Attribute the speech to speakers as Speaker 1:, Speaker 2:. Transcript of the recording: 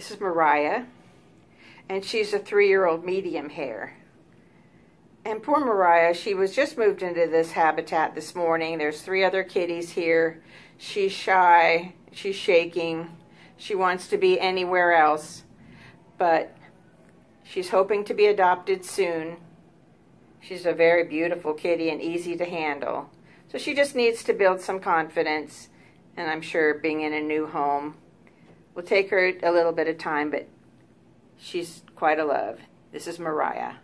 Speaker 1: This is Mariah, and she's a three-year-old medium hair. And poor Mariah, she was just moved into this habitat this morning. There's three other kitties here. She's shy, she's shaking, she wants to be anywhere else, but she's hoping to be adopted soon. She's a very beautiful kitty and easy to handle. So she just needs to build some confidence, and I'm sure being in a new home will take her a little bit of time, but she's quite a love. This is Mariah.